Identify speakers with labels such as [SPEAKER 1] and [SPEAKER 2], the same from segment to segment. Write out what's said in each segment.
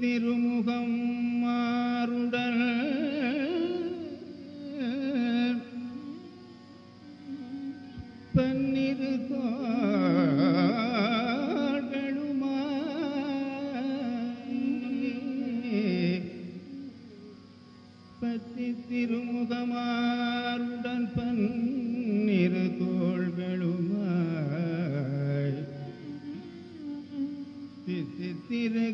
[SPEAKER 1] திருமுகம் மாறுடல். பன்னிரு பத்தி திருமுகமாருடன் பன்னிரு தோள்களுமாய். திரு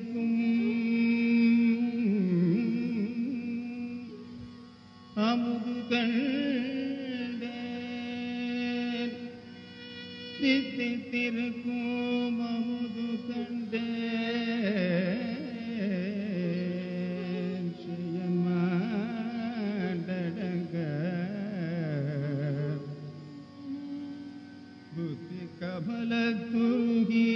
[SPEAKER 1] தித்திருக்கும் அமுது கண்டேன் செய்யமாண்டடங்க புத்தி கமல துருகி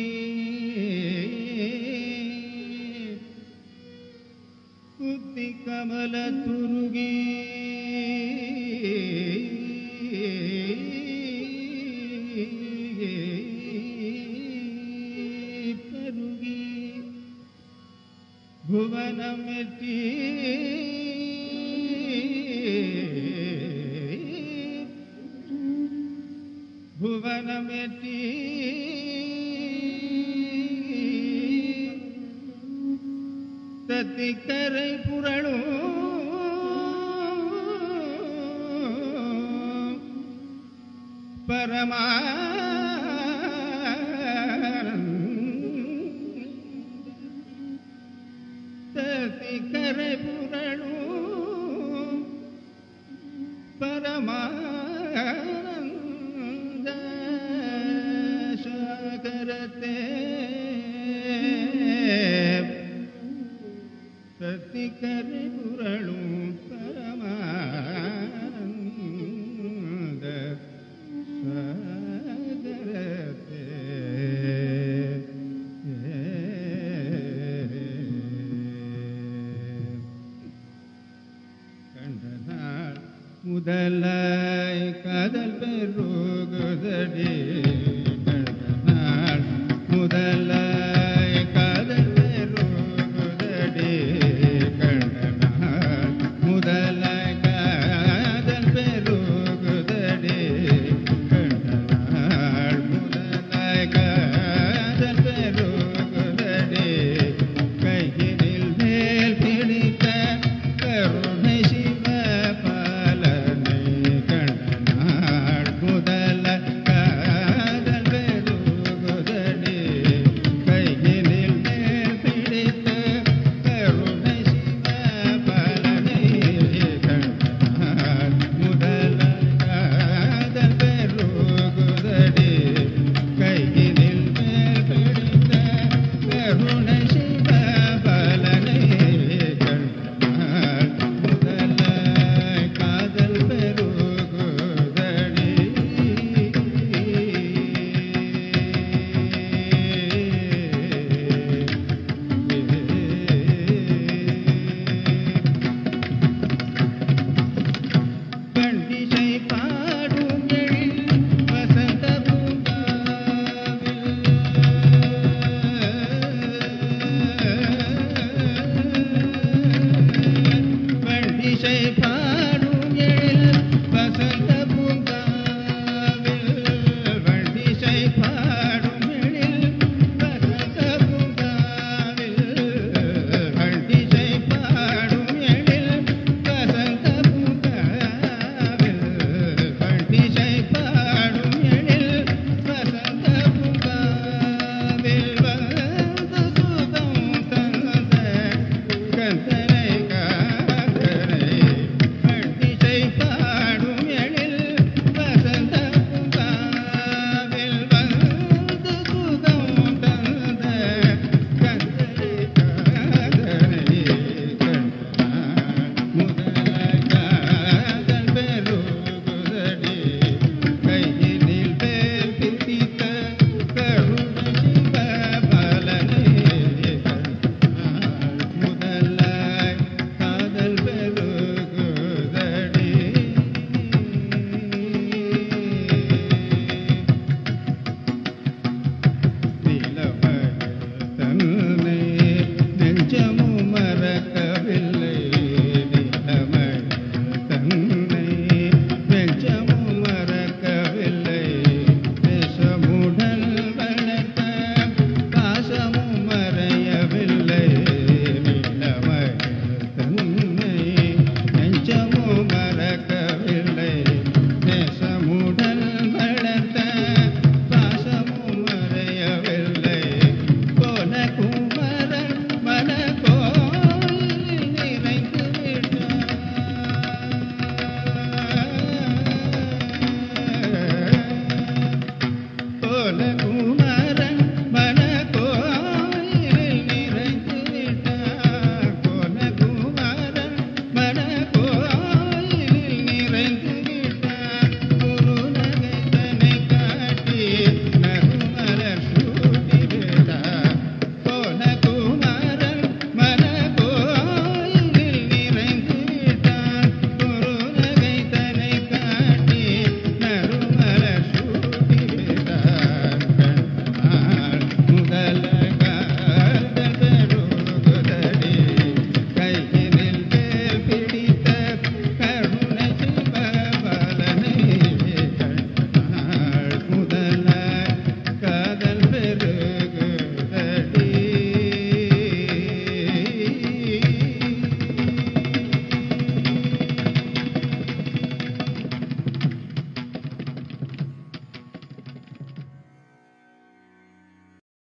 [SPEAKER 1] புத்தி கமல துருகி भुवनमती भुवनमती तति कर पुरणो परमा ಶಿಖರಪುರಳು ಪರಮಾನಂದ ಕರೆ ಪ್ರತಿಕರಪುರಳು முதலாய் காதல் பெருகுதடி கண்டனாள் முதலாய்